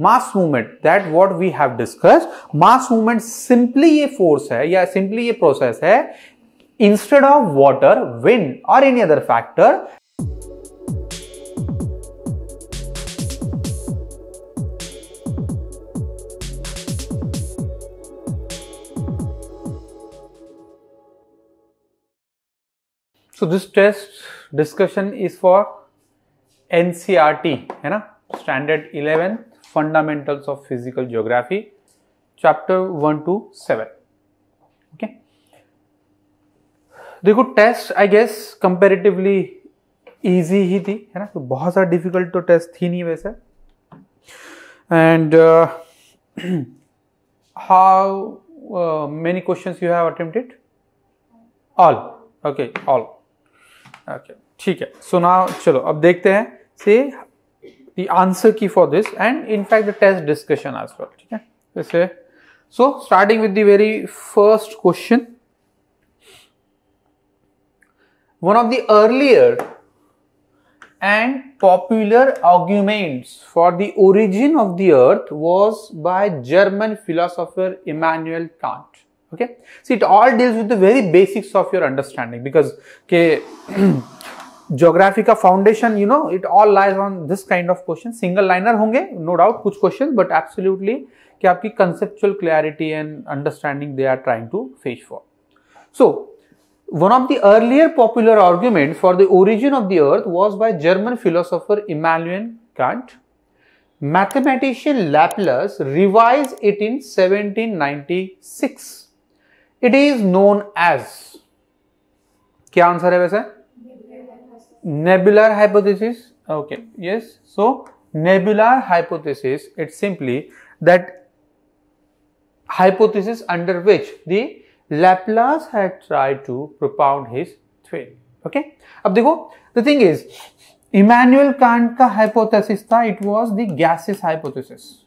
Mass movement, that what we have discuss mass movement simply ये force है या simply ये प्रोसेस है, इंस्टेड ऑफ़ वाटर, विंड और any other factor. So this test discussion is for NCRT है ना? Standard 11 fundamentals of physical geography, chapter 1 to 7 okay. देखो test I guess comparatively easy ही थी, है ना? तो बहुत सारा डिफ़िकल्ट तो टेस्ट थी नहीं वैसे। And how many questions you have attempted all okay all okay ठीक है। सो नाउ चलो, अब देखते हैं। से the answer key for this and in fact the test discussion as well. Okay? Let's say, so starting with the very first question, one of the earlier and popular arguments for the origin of the earth was by German philosopher Immanuel Kant. Okay, see it all deals with the very basics of your understanding because okay. Geography का foundation you know it all lies on this kind of question single liner होंगे no doubt कुछ question but absolutely कि आपकी conceptual clarity and understanding they are trying to face for so One of the earlier popular arguments for the origin of the earth was by German philosopher Immanuel Kant. Mathematician Laplace revised it in 1796. It is known as क्या answer है वैसे nebular hypothesis okay yes so nebular hypothesis it's simply that hypothesis under which the Laplace had tried to propound his theory okay अब देखो the thing is Immanuel Kant का hypothesis था it was the gaseous hypothesis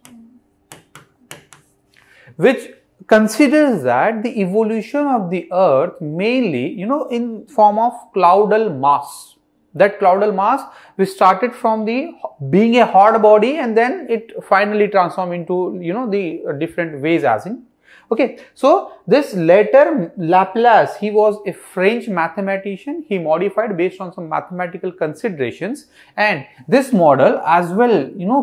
which considers that the evolution of the earth mainly you know in form of cloudal mass that cloudal mass we started from the being a hard body and then it finally transformed into you know the different ways as in okay so this later laplace he was a french mathematician he modified based on some mathematical considerations and this model as well you know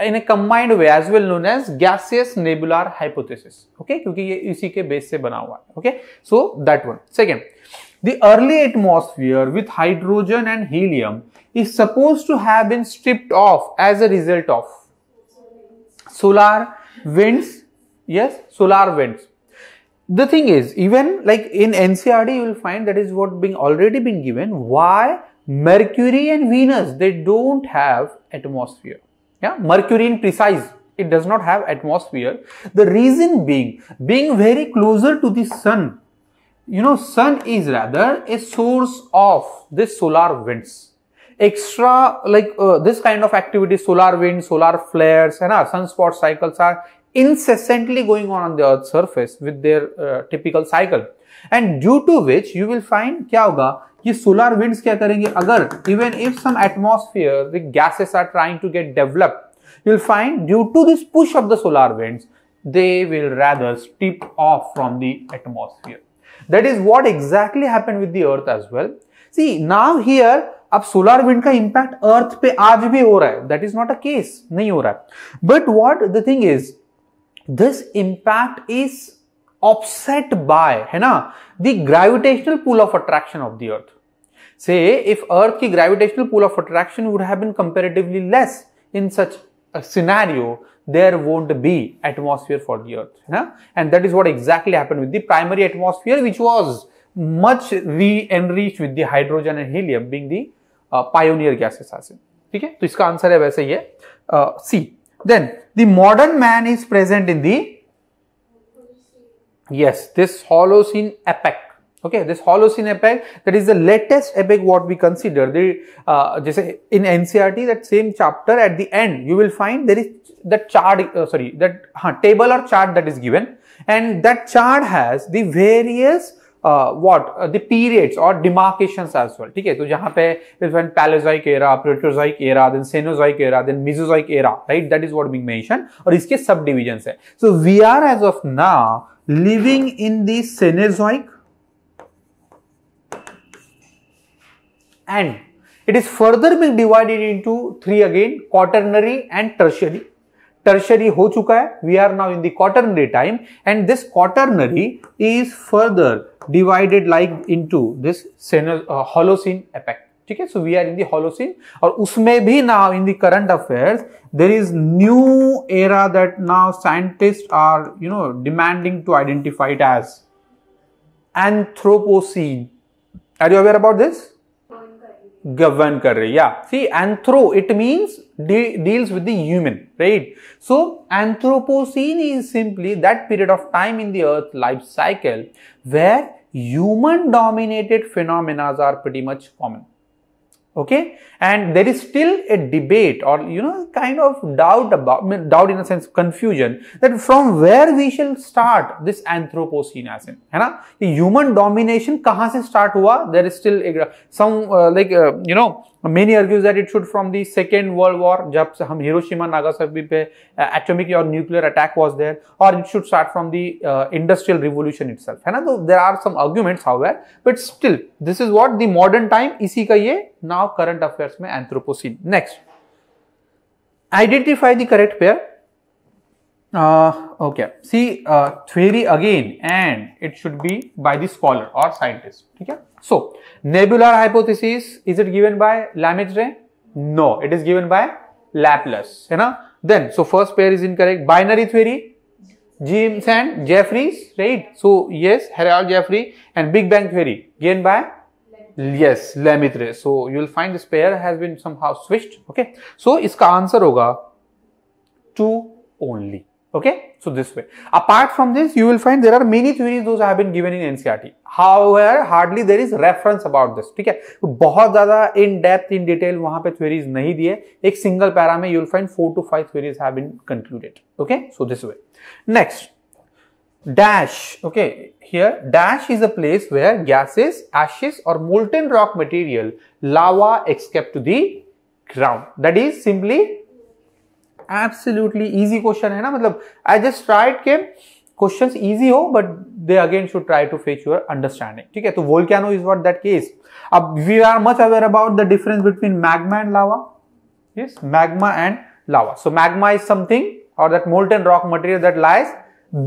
in a combined way as well known as gaseous nebular hypothesis okay क्योंकि ये इसी के base से बना हुआ है okay so that one second the early atmosphere with hydrogen and helium is supposed to have been stripped off as a result of solar winds. Yes solar winds. The thing is even like in ncrd you will find that is what being already been given why mercury and venus they don't have atmosphere. Yeah mercury in precise it does not have atmosphere. The reason being being very closer to the sun you know sun is rather a source of this solar winds extra like uh, this kind of activity solar wind solar flares and our sunspot cycles are incessantly going on on the earth's surface with their uh, typical cycle and due to which you will find क्या होगा ये solar winds क्या करेंगे अगर even if some atmosphere the gases are trying to get developed you will find due to this push of the solar winds they will rather strip off from the atmosphere that is what exactly happened with the earth as well see now here अब solar wind का impact earth पे आज भी हो रहा है that is not a case नहीं हो रहा है but what the thing is this impact is offset by है ना the gravitational pull of attraction of the earth say if earth की gravitational pull of attraction would have been comparatively less in such a scenario there won't be atmosphere for the earth है and that is what exactly happened with the primary atmosphere which was much re-enriched with the hydrogen and helium being the uh, pioneer gases as in ठीक है तो इसका answer है वैसे ये see then the modern man is present in the yes this holocene epoch okay this holocene epoch that is the latest epoch what we consider the uh, just in ncrt that same chapter at the end you will find there is that chart uh, sorry that uh, table or chart that is given and that chart has the various what the periods और demarcation as well ठीक है तो जहां पे palaeozoic era proterozoic era then cenozoic era then mesozoic era right that is what being mention और इसके sub division है so we are as of now living in the cenozoic and it is further being divided into three again quaternary and tertiary tertiary ho chuka hai we are now in the quaternary time and this quaternary is further divided like into this uh, holocene epoch ठीक है so we are in the Holocene और उसमें भी now in the current affairs there is new era that now scientist are you know demanding to identified as Anthropocene are you aware about this Govern kar rahi yeah. See anthro it means de deals with the human right? So anthropocene is simply that period of time in the earth life cycle where human dominated phenomena are pretty much common okay? And there is still a debate or you know kind of doubt about doubt in a sense confusion that from where we shall start this anthropocene as in you know, the human domination kahan se start hua? There is still a, some uh, like uh, you know many argues that it should from the second world war जब से हम Hiroshima Nagasaki पे atomic और nuclear attack was there और it should start from the industrial revolution it है ना? तो there are some arguments how were but still this is what the modern time इसी का ये नाउ करंट अफेयर्स में Anthropocene next identify the correct pair uh, okay see uh, theory again and it should be by the scholar or scientist okay so, nebular hypothesis, is it given by Lamegtre? No, it is given by Laplace. You know? Then, so first pair is incorrect. Binary theory, James and Jeffries, right? So, yes, Harold Jeffrey and Big Bang theory, given by yes, Lemaitre. So, you will find this pair has been somehow switched. Okay. So, इसका answer होगा two only. Okay, so this way. Apart from this, you will find there are many theories those have been given in NCRT. However, hardly there is reference about this. ठीक है तो बहुत ज्यादा in depth in detail वहां पे theories नहीं दिए एक single para में you will find four to five theories have been concluded. Okay, so this way. Next, dash. Okay, here dash is a place where gases, ashes or molten rock material, lava escape to the ground. That is simply absolutely easy question है ना मतलब I just tried के question easy हो but they again should try to fetch your understanding ठीक है तो volcano is what that case अब we are much aware about the difference between magma and lava yes magma and lava so magma is something or that molten rock material that lies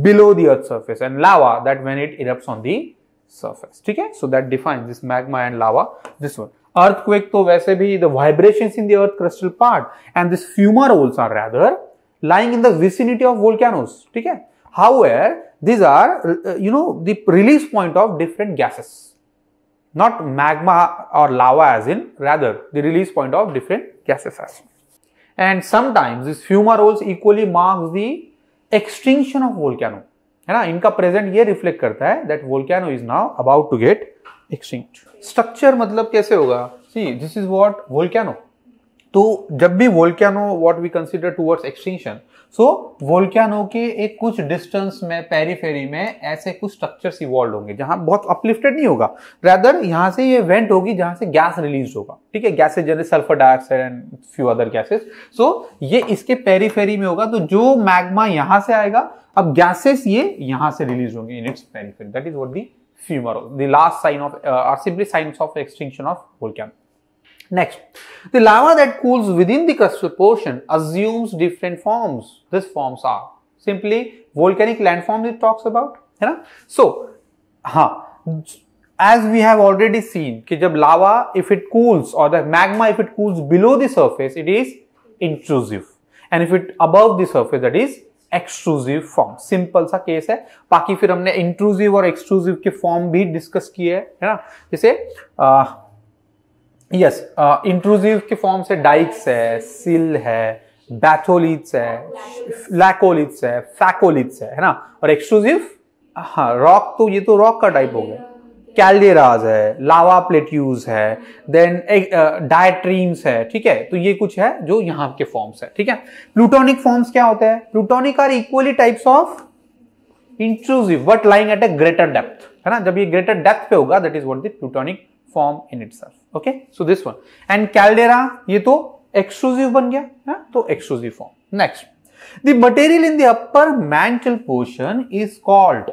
below the earth surface and lava that when it erupts on the surface है so that defines this magma and lava this one earthquake to वैसे भी the vibrations in the earth crustal part and this fumaroles are rather lying in the vicinity of volcanoes ठीक है however these are uh, you know the release point of different gases not magma or lava as in rather the release point of different gases as and sometimes this fumaroles equally marks the extinction of volcano है ना इनका present ये reflect करता है that volcano is now about to get extinct structure मतलब कैसे होगा? See this is what volcano तो जब भी volcano what we consider towards extinction so volcano के एक कुछ डिस्टेंस में पेरीफेरी में ऐसे कुछ स्ट्रक्चर्स इवॉल्व होंगे, जहाँ बहुत अपलिफ्टेड नहीं होगा। रैदर यहाँ से ये वेंट होगी जहाँ से गैस रिलीज़ होगा। ठीक है? गैसेज जैसे sulphur dioxide and few other gases so ये इसके पेरीफेरी में होगा तो जो मैग्मा यहाँ से आएगा, अब गैसेस ये यहाँ से रिलीज़ होंगे in its periphery that is what the fumarole. The last sign of uh, are simply signs of extinction of volcano. Next, the lava that cools within the crustal portion assumes different forms. These forms are simply volcanic landforms it talks about. You know? So, huh, as we have already seen, ki lava if it cools or the magma if it cools below the surface, it is intrusive. And if it above the surface, that is extrusive form simple सा case है। बाकी फिर हमने intrusive और extrusive के form भी discuss किए है ना? जैसे यस इंट्रूसिव के फॉर्म से डाइक्स है सिल है बैथोलिथ्स है लैकोलिथ्स है फैकोलिथ्स है है ना? और एक्सट्रूसिव हाँ रॉक तो ये तो रॉक का टाइप हो गया। कैल्डेराज है, लावा प्लेट्यूज है देन डायट्रीम्स है, ठीक है? तो ये कुछ है जो यहाँ के फॉर्म्स है, ठीक है? प्लूटोनिक फॉर्म्स क्या होते हैं? Plutonic are equally types of intrusive but lying at a greater depth है ना? जब ये ग्रेटर डेप्थ पे होगा that is what the plutonic form in itself okay so this one and caldera ये तो एक्सक्लूसिव बन गया, है तो exclusive form next the material in the upper mantle portion is called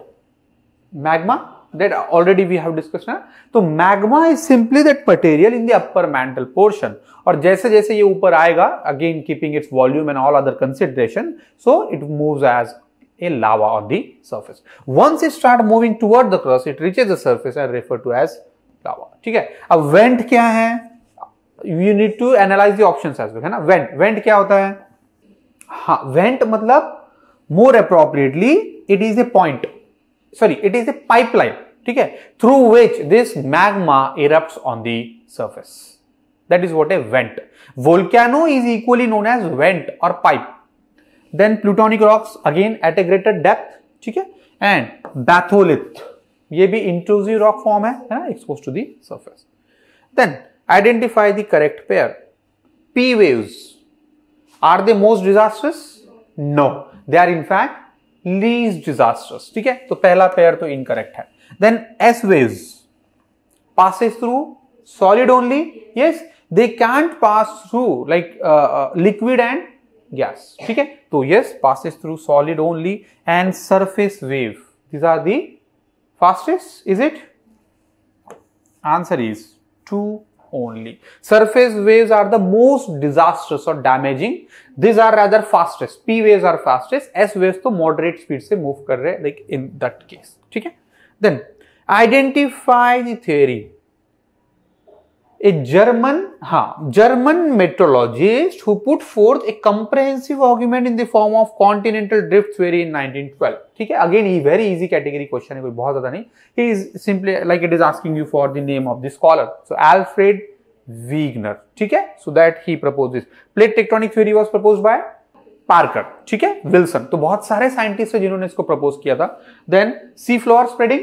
magma that already we have discussed ना तो magma is simply that material in the upper mantle portion और जैसे जैसे ये ऊपर आएगा again keeping its volume and all other consideration so it moves as a lava on the surface. Once it start moving toward the crust, it reaches the surface and referred to as lava. ठीक है? अब vent क्या है? You need to analyse the options as well है ना? Vent vent क्या होता है? हाँ वेंट मतलब more appropriately it is a point sorry it is a pipeline ठीक है? Through which this magma erupt on the surface that is what a vent volcano is equally known as vent और pipe then plutonic rocks again at a greater depth ठीक है? And batholith ये भी intrusive rock form है ना? Expose to the surface then identify the correct pair P waves are they most disasters no they are in fact least disasters ठीक है? तो पहला पेयर तो इनकरेक्ट है. Then S waves passes through solid only yes they can't pass through like uh, uh, liquid and gas है तो yes passes through solid only and surface wave these are the fastest is it answer is two only surface waves are the most disastrous or damaging these are rather fastest p waves are fastest s waves तो moderate speed से move रहे हैं like in that case ठीक है then identify the theory a German, हाँ, German meteorologist who put forth a comprehensive argument in the form of continental drift theory in 1912. ठीक है again he very easy category question है कोई बहुत ज़्यादा नहीं he is simply like it is asking you for the name of the scholar so Alfred Wegener ठीक है that he proposed this plate tectonic theory was proposed by Parker, ठीक है? Wilson. तो बहुत सारे साइंटिस्ट है जिन्होंने इसको प्रपोज किया था। देन सी फ्लोर स्प्रेडिंग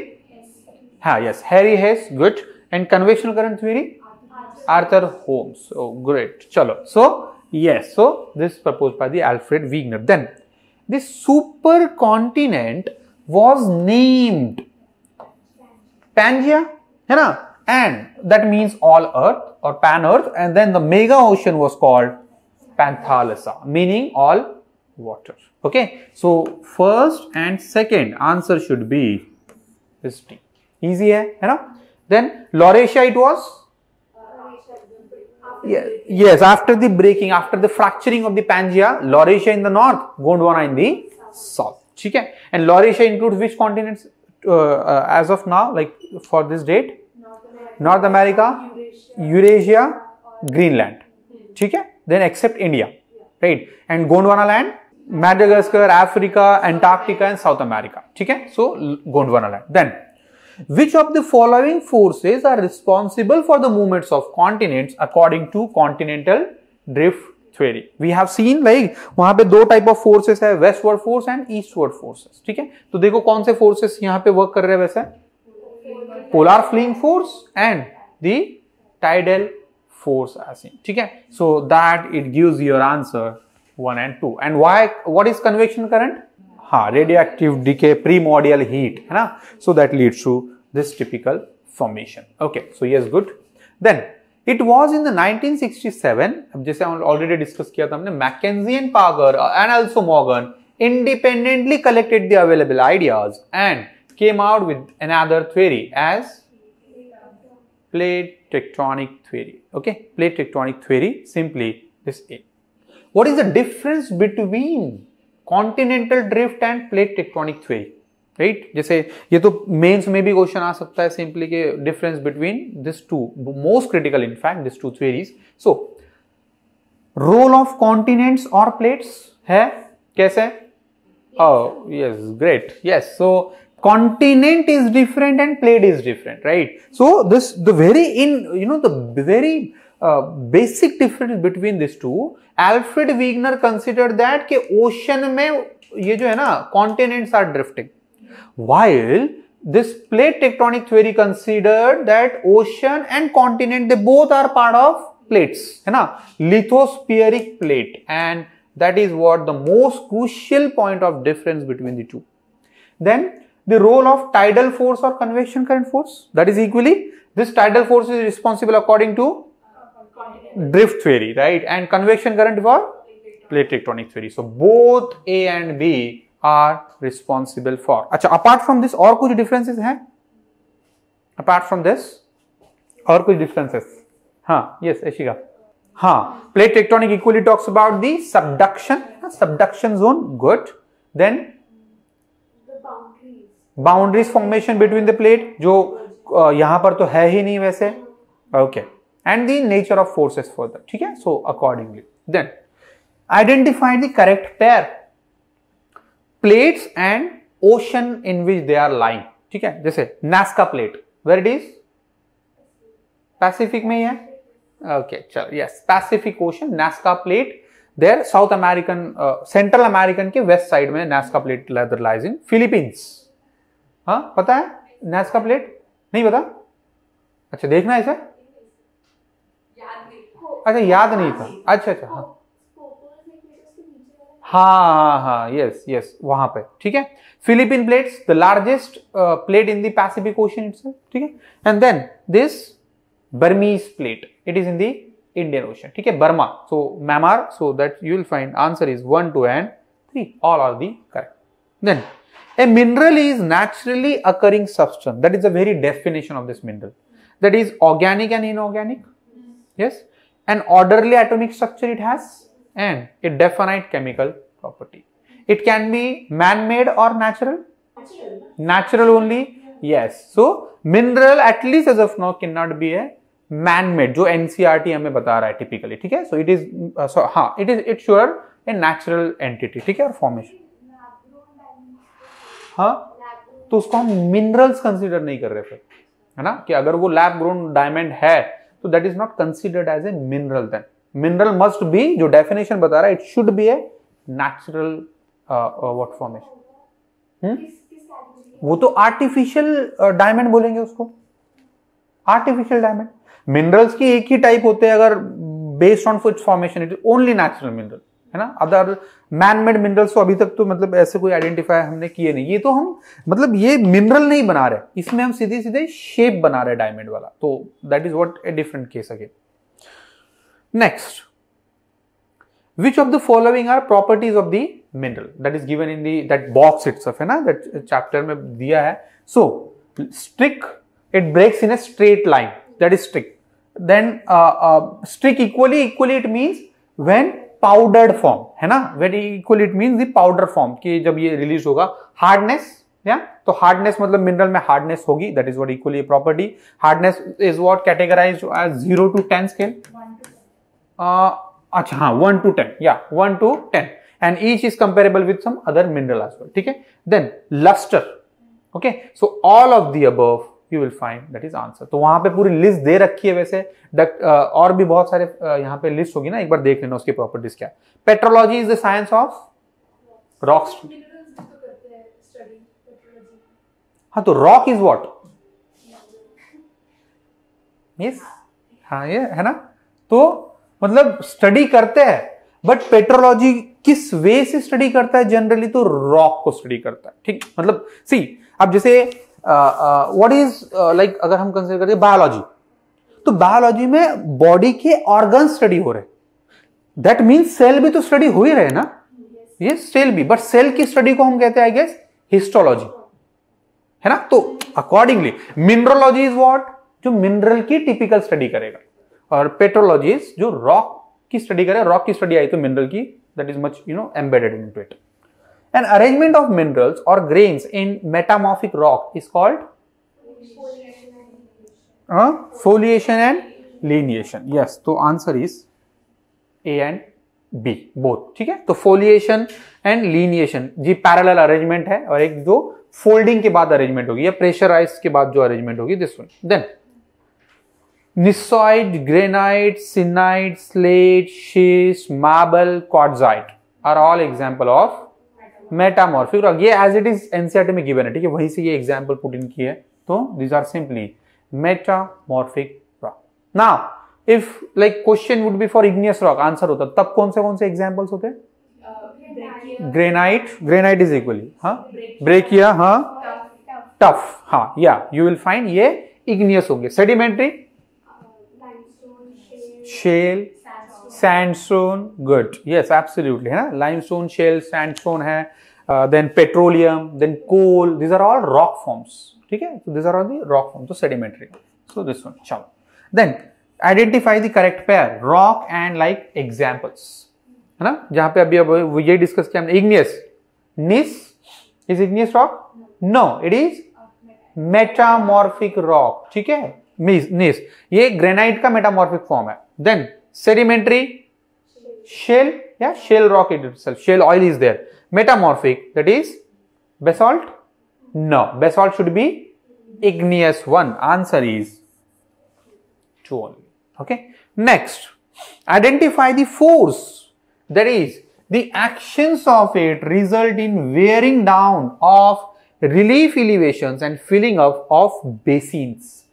हाँ yes Harry Hess good and convection current theory Arthur Holmes great चलो। So yes so this propose by the Alfred Wegener then this super continent was named Pangaea है ना? And that means all earth और pan earth and then the mega ocean was called Panthalassa, meaning all water. Okay. So, first and second answer should be this D. Easy है, है ना? Then, Laurasia it was yeah, yes, after the breaking, after the fracturing of the Pangea, Laurasia in the north, Gondwana in the south. ठीक है and Laurasia includes which continents uh, uh, as of now like for this date North America Eurasia Greenland ठीक है then except India right and Gondwana land Madagascar Africa Antarctica and South America है so Gondwana land then which of the following forces are responsible for the movements of continents according to continental drift theory we have seen like वहाँ पे दो type of forces है westward force and eastward forces ठीक है तो देखो कौन से फोर्सेस यहाँ पे वर्क कर रहे हैं वैसे polar fleeing force and the tidal force ऐसे ठीक है so that it gives your answer one and two and why what is convection current हाँ रेडियोएक्टिव डीके प्रीमोडियल हीट है ना so that leads to this typical formation okay so yes good then it was in the 1967 अब जैसे already discuss किया था हमने McKenzie and Parker and also Morgan independently collected the available ideas and came out with another theory as plate tectonic theory. Okay? Plate tectonic theory, simply this a. What is the difference between continental drift and plate tectonic theory right जैसे ये तो mains में भी question आ सकता है simply के difference between this two most critical in fact this two theories so role of continents और प्लेट्स है? कैसे? Yes great yes so continent is different and plate is different right? So this the very in you know the very uh, basic difference between these two alfred wegener considered that ke ocean mein ye jo hai na continents are drifting. While this plate tectonic theory considered that ocean and continent they both are part of plates hai na? Lithospheric plate. And that is what the most crucial point of difference between the two. Then the role of tidal force or convection current force. That is equally, this tidal force is responsible according to drift theory, right? And convection current for plate tectonic theory. So both A and B are responsible for. अच्छा, apart from this और कुछ differences हैं? Apart from this और कुछ differences? हाँ, yes, Ashika. हाँ, plate tectonic equally talks about the subduction, subduction zone, good. Then boundaries formation between the plate, जो यहाँ पर तो है ही नहीं वैसे। Okay. And the nature of forces for that ठीक है? So accordingly then identify the correct pair plates and ocean in which they are line ठीक है? जैसे Nazca plate where it is Pacific में ही है? ओके चलो yes Pacific ocean Nazca plate there South American Central American के west side में Nazca plate lies in Philippines हाँ पता है? नैस का प्लेट नहीं पता? अच्छा देखना है सर अच्छा याद नहीं था। अच्छा अच्छा हाँ। हाँ हाँ हाँ यस यस वहाँ पे, ठीक है? Philippine plates the largest plate in the Pacific ocean ठीक है? And then this Burmese plate it is in the Indian ocean ठीक है? Burma so Myanmar so that you will find answer is one two and three all are the correct then A mineral is naturally occurring substance. That is the very definition of this mineral. That is organic and inorganic. Yes. An orderly atomic structure it has and a definite chemical property. It can be man-made or natural. Natural. Natural only. Yes. So mineral at least as of now cannot be a man-made जो NCRT हमें बता रहा है typically ठीक है so it is uh, so हाँ it is it sure a natural entity ठीक है और formation हाँ तो उसको हम मिनरल्स कंसिडर नहीं कर रहे फिर है ना? कि अगर वो लैब ग्रोन डायमंड है तो that is not considered as a mineral then mineral must be जो डेफिनेशन बता रहा है it should be a natural what formation वो तो आर्टिफिशियल डायमंड uh, बोलेंगे उसको। आर्टिफिशियल डायमंड मिनरल्स की एक ही टाइप होते हैं अगर based on formation it is only natural mineral है ना? अदर मैन मेड मिनरल्स तो अभी तक तो मतलब ऐसे कोई आइडेंटिफाई हमने किए नहीं। ये तो हम मतलब ये मिनरल नहीं बना रहे। इसमें हम सीधे सीधे शेप बना रहे डायमंड वाला। तो that is what a different case again next which of the following are properties of the mineral that is given in that box its है ना? दैट चैप्टर में दिया है। So streak it breaks in a straight line that is streak then streak equally equally it means when powdered form है ना? Very equal it mean powder form कि जब ये रिलीज़ होगा हार्डनेस या? तो हार्डनेस मतलब मिनरल में हार्डनेस होगी that is what equally property hardness is what categorise zero to ten scale अच्छा हाँ वन टू टेन या one to ten and each is comparable with some other mineral ठीक है? Then lustre okay so all of the above you will find that is answer तो वहाँ पे पूरी list दे रखी है वैसे। डक, और भी बहुत सारे यहाँ पे लिस्ट होगी ना एक बार देख लेना उसकी प्रॉपर्टीज़ क्या। Petrology is the science of rocks हाँ तो रॉक इज़ वॉट यस हाँ ये है ना? तो मतलब स्टडी करते हैं बट पेट्रोलॉजी किस वे से स्टडी करता है? जनरली तो रॉक को स्टडी करता है। ठीक? मतलब सी अब जैसे व्हाट इज़ लाइक अगर हम कंसिडर करें बायोलॉजी तो बायोलॉजी में बॉडी के ऑर्गन स्टडी हो रहे दैट मीन्स सेल भी तो स्टडी हो ही रहे ना? ये सेल भी। बट सेल की स्टडी को हम कहते हैं आई गेस हिस्टोलॉजी है ना? तो अकॉर्डिंगली मिनरोलॉजी इज़ वॉट जो मिनरल की टिपिकल स्टडी करेगा। और पेट्रोलॉजी जो रॉक की स्टडी करे रॉक की स्टडी आई तो मिनरल की that is much you know embedded in to it An arrangement of minerals or grains in metamorphic rock is called uh, foliation and lineation. Yes, तो answer is A and B both. ठीक है तो foliation and lineation ji parallel arrangement है और एक जो folding के बाद arrangement होगी या pressurized के बाद जो arrangement होगी one. Then Nisoid, granite, sienite, slate, schist, marble, quartzite are all example of metamorphic rock ये एज इट इज़ एनसीआरटी में गिवन है, ठीक है? वहीं से ये एग्जांपल पुट इन की है। तो this are simply metamorphic rock now if like question would be for igneous rock answer होता, तब कौन से कौन से एग्जाम्पल्स होते? ग्रेनाइट ग्रेनाइट इज़ इक्वली हाँ? ब्रेकिया हाँ? टफ हाँ या यू विल फाइंड ये इग्नियस होंगे। Sedimentary shale sandstone good yes absolutely है ना? लाइमस्टोन शेल सैंडस्टोन है then petroleum then coal this are all rock forms ठीक है? This are all the rock form तो सेडिमेंट्री सो दिस वन चलो। Then identify the correct pair rock and like examples है ना? जहाँ पे अभी अब ये डिस्कस किया हमने igneous gneiss is igneous rock no it is metamorphic rock ठीक है? निस ये ग्रेनाइट का मेटामॉर्फिक फॉर्म है। Then sedimentary, shale, yeah, shale rock itself, shale oil is there. Metamorphic, that is basalt? No, basalt should be igneous one. Answer is 2 only. Okay. Next, identify the force, that is the actions of it result in wearing down of relief elevations and filling up of basins.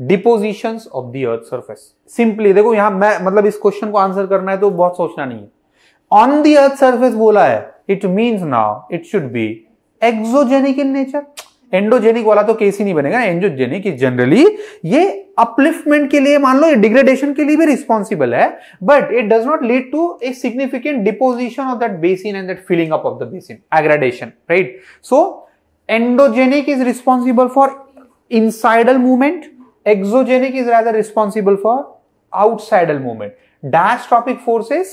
Depositions of the earth surface. Simply, देखो यहाँ मैं मतलब इस question को answer करना है तो बहुत सोचना नहीं है। ऑन दी अर्थ सर्फेस बोला है it means now it should be exogenic in nature endogenic वाला तो केस ही नहीं बनेगा एंडोजेनिक इज़ जनरली ये अपलिफ्टमेंट के लिए मान लो, ये डिग्रेडेशन के लिए भी रिस्पॉन्सिबल है but it does not lead to a significant deposition of that basin and that filling up of the basin aggradation right so endogenic is responsible for insideal movement exogenic is rather responsible for outsideal movement. Diastrophic forces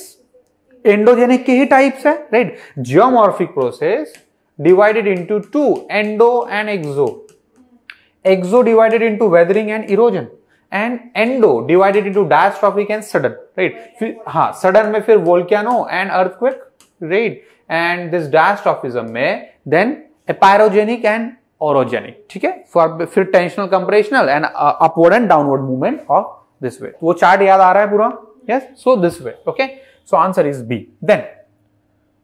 endogenic के ही types है right geomorphic process divided into two endo and exo exo divided into weathering and erosion and endo divided into diastrophic and sudden right हाँ sudden में फिर volcano and earthquake right and this diastrophism में then epeirogenic and orogenic ठीक है for फिर tensional compressional and upward and downward movement of this way वो chart याद आ रहा है पूरा yes so this way okay so answer is B then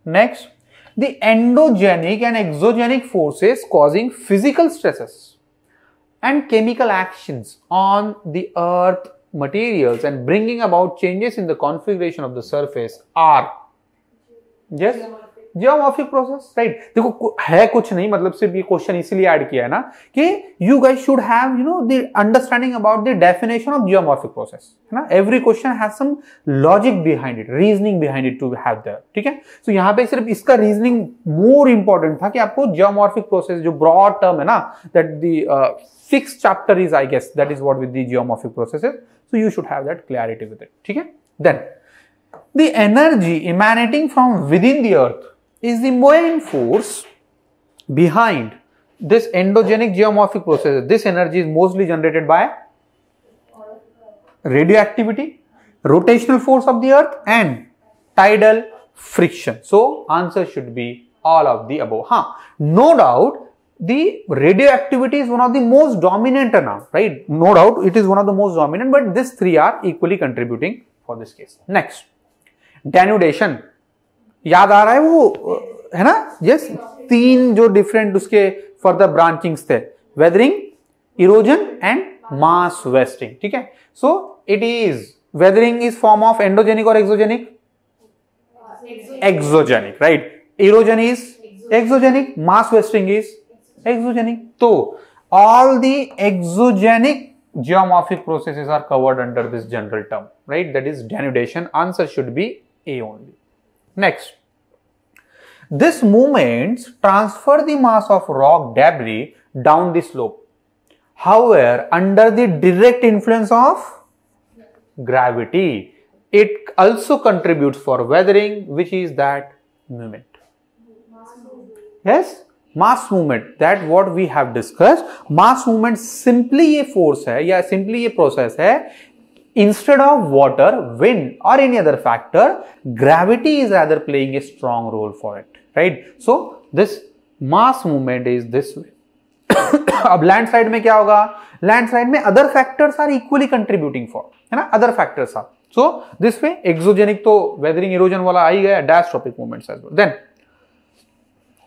next the endogenic and exogenic forces causing physical stresses and chemical actions on the earth materials and bringing about changes in the configuration of the surface are yes Geomorphic process right देखो है कुछ नहीं मतलब सिर्फ़ ये question इसीलिए add किया है ना, कि you guys should have you know the understanding about the definition of geomorphic process है ना? Every question has some logic behind it reasoning behind it to have that ठीक है? सो यहाँ पे सिर्फ़ इसका रीजनिंग मोर इंपॉर्टेंट था कि आपको जियोमॉर्फिक प्रोसेस जो ब्रॉड टर्म है ना that the six chapter is I guess that is what with the geomorphic processes so you should have that clarity with it ठीक है? Then the energy emanating from within the earth is the main force behind this endogenic geomorphic process. This energy is mostly generated by radioactivity, rotational force of the earth and tidal friction. So, answer should be all of the above. Huh. No doubt the radioactivity is one of the most dominant now, right? No doubt it is one of the most dominant, but these three are equally contributing for this case. Next, denudation. याद आ रहा है वो, है ना? Yes तीन जो different उसके फर्दर ब्रांचिंग्स थे weathering erosion and mass wasting ठीक है? So it is weathering is form of endogenic और exogenic exogenic right erosion is exogenic mass wasting is exogenic तो all the exogenic geomorphic processes are covered under this general term, right? That is, denudation, answer should be a only. Next, this movements transfer the mass of rock debris down the slope. However, under the direct influence of gravity, it also contributes for weathering, which is that movement. Yes, mass movement that what we have discussed mass movement simply a force है या simply a process है instead of water, wind or any other factor, gravity is rather playing a strong role for it, right? So this mass movement is this way. अब land side में क्या होगा land side में other factors are equally contributing for है ना other factors are so this way exogenic तो weathering erosion वाला आ ही गया diastrophic movements as well then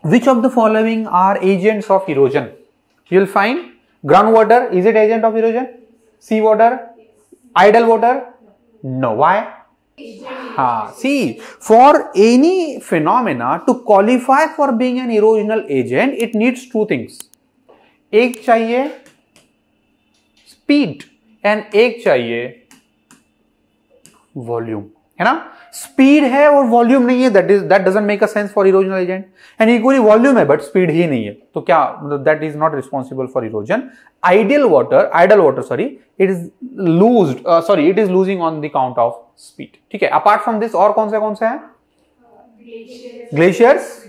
which of the following are agents of erosion you'll find groundwater is it agent of erosion sea idle water no why ha see for any phenomena to qualify for being an erosional agent it needs two things एक चाहिए speed and एक चाहिए volume है ना? Speed है और volume नहीं है that is that doesn't make a sense for erosional agent and equally volume है बट स्पीड ही नहीं है। तो क्या मतलब that is not responsible for erosion ideal water idle water sorry it is lose sorry it is losing on the count of speed ठीक है apart from this और कौन से कौन से हैं? Glaciers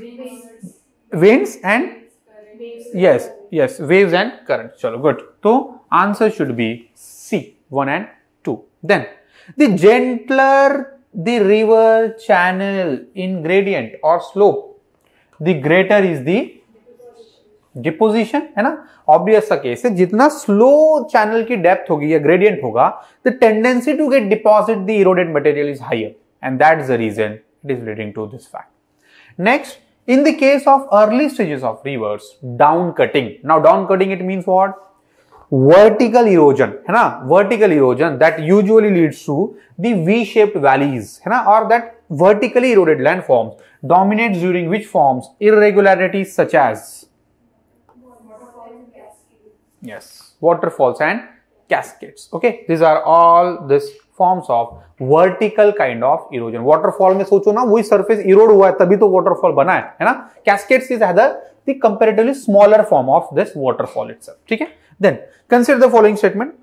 winds and yes yes waves and current चलो good तो answer should be C one and two then the gentler the river channel in gradient or slope, the greater is the deposition है ना obvious सा case है जितना slow channel की depth होगी या ग्रेडियंट होगा the tendency to get deposit the eroded material is higher and that is the reason it is leading to this fact next in the case of early stages of rivers down cutting now down cutting it means what Vertical erosion है ना? Vertical erosion that usually leads to the V shaped valleys है ना? और that vertically eroded land forms dominate during which forms irregularity such as yes waterfalls and cascades okay this are all this forms of vertical kind of erosion waterfall में सोचो ना, वही surface Erode हुआ है, तभी तो वॉटरफॉल बना है ना? कैस्केट्स इज़ है comparatively smaller form of this waterfall it's ठीक है? Then consider the following statement.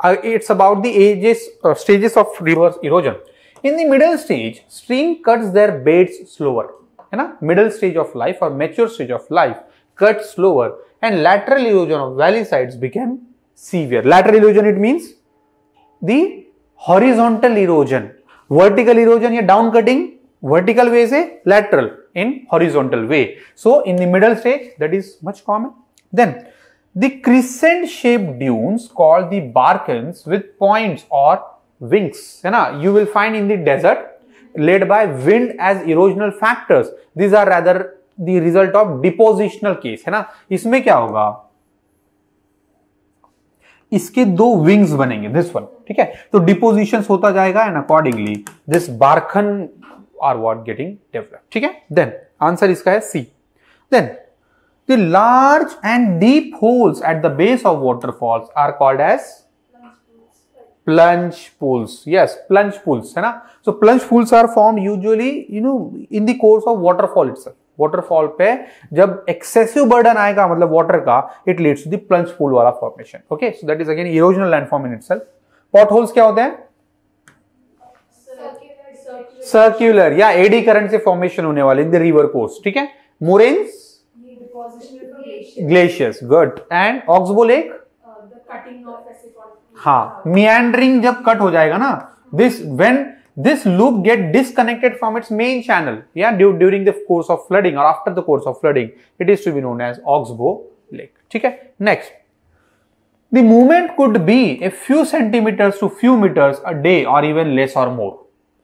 Uh, it's about the ages, uh, stages of reverse erosion. In the middle stage, stream cuts their beds slower. You know, middle stage of life or mature stage of life cuts slower and lateral erosion of valley sides became severe. Lateral erosion it means the horizontal erosion. Vertical erosion here down cutting vertical way is a lateral in horizontal way. So in the middle stage that is much common. Then the crescent shaped dunes called the barkans with points or wings. You know, you will find in the desert led by wind as erosional factors. These are rather the result of depositional case. है ना इसमें क्या होगा इसके दो wings बनेंगे this one ठीक है तो डिपोजिशन होता जाएगा and accordingly this barchan are what getting develop ठीक है देन आंसर इसका है C then The large and deep holes at the base of waterfalls are called as plunge pools. Yes, plunge pools. है ना? So plunge pools are formed usually, you know, in the course of waterfall itself. waterfall पे जब excessive burden आएगा मतलब water का it leads to the plunge pool वाला formation. Okay, so that is again erosional landform in itself. Potholes क्या होते हैं? Circular या एडी करंट से फॉर्मेशन होने वाले इन द रिवर कोर्स ठीक है moraines glaciers good and oxbow lake हाँ मियांड्रिंग जब कट हो जाएगा ना this when this loop get disconnected from its main channel yeah during the course of flooding or after the course of flooding it is to be known as oxbow lake ठीक है next the movement could be a few centimeters to few meters a day or even less or more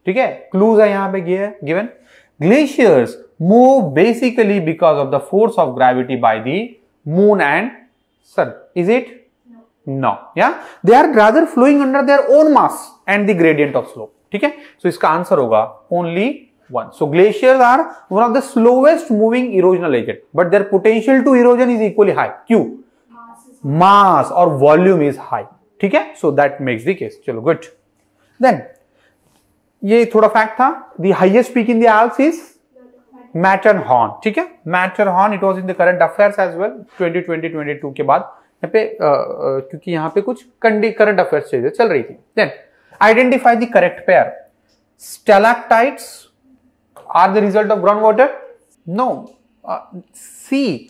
ठीक है clues है यहां पे given glaciers move basically because of the force of gravity by the moon and sun. Is it? No. No. Yeah. They are rather flowing under their own mass and the gradient of slope. ठीक है So इसका answer होगा only one. So glaciers are one of the slowest moving erosional agent, but their potential to erosion is equally high. क्यों? Mass or volume is high. ठीक है So that makes the case. चलो good. Then ये थोड़ा fact था The highest peak in the Alps is Matterhorn ठीक है? Matterhorn it was in the current affairs as well 2020 22 के बाद। यहाँ पे क्योंकि यहाँ पे कुछ करंट अफेयर्स चीज़ें चल रही थी। Then identify the correct pair stalactites are the result of ground water no C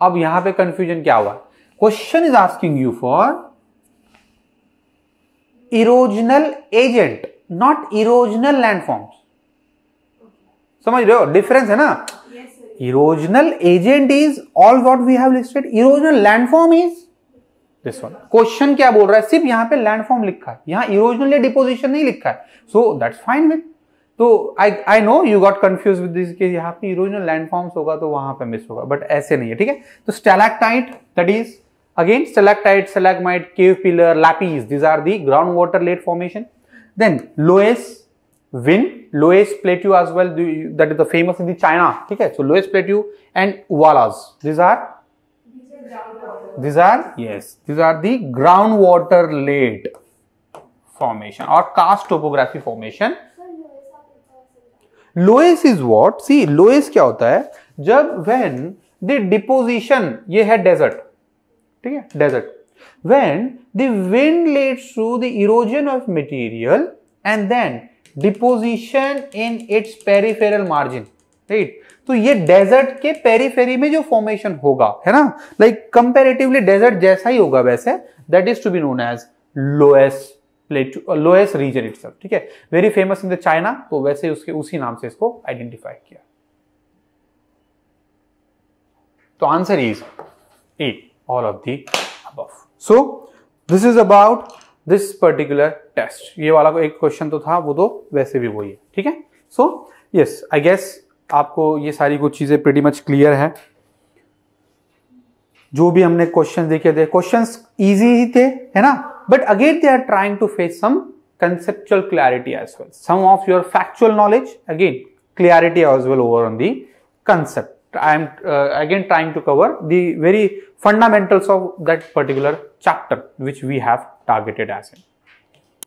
अब यहाँ पे कंफ्यूजन क्या हुआ? Question is asking you for erosional agent not erosional landforms समझ रहे हो? डिफरेंस है ना? Erosional agent is all what we have listed erosional landform is this one question क्या बोल रहा है? सिर्फ़ यहाँ पे लैंडफॉर्म लिखा है। यहाँ इरोजनल या डिपोजिशन नहीं लिखा है। सो दैट्स फाइन विथ तो I I know you got confuse with this के यहाँ पे इरोजनल लैंडफॉर्म्स होगा तो वहाँ पे मिस होगा बट ऐसे नहीं है ठीक है? तो stalactite that is again stalactite stalagmite cave pillar lapies this are the ground water let formation then loess win loess plateau as well that is the famous in China ठीक है so loess plateau and uvalas these are these are yes these are the ground water let formation और karst topography formation loess is what see loess क्या होता है? जब when the deposition ये है desert ठीक है? Desert when the wind leads to the erosion of material and then deposition in its peripheral margin right तो ये डेजर्ट के पेरीफेरी में जो फॉर्मेशन होगा, है ना? लाइक कंपेरेटिवली डेजर्ट जैसा ही होगा वैसे that is to be known as loess plate loess region it ठीक है? Very famous in the China तो वैसे उसके, उसी नाम से इसको आइडेंटिफाई किया। तो answer is A all of the above so this is about this particular test ये वाला को एक क्वेश्चन तो था, वो तो वैसे भी वही है, ठीक है? सो यस आई गेस आपको ये सारी कुछ चीज़ें प्रेटी मच क्लियर है। जो भी हमने क्वेश्चन देखे थे क्वेश्चन ईजी ही थे, है ना? But again they are trying to face some conceptual clarity as well some of your factual knowledge again clarity as well over on the concept I am again trying to cover the very fundamentals of that particular chapter which we have targeted as in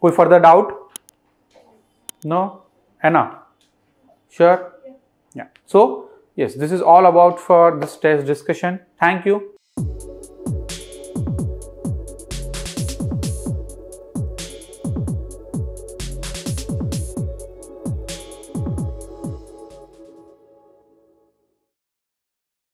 koi further doubt? No? Anna sure? Yeah. So yes this is all about for this test discussion. Thank you